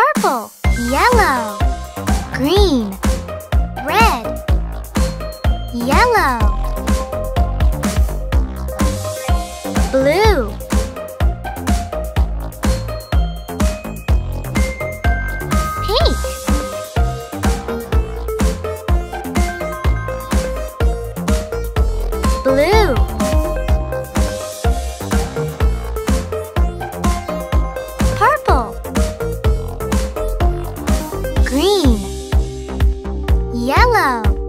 Purple Yellow Green Red Yellow. Green, yellow,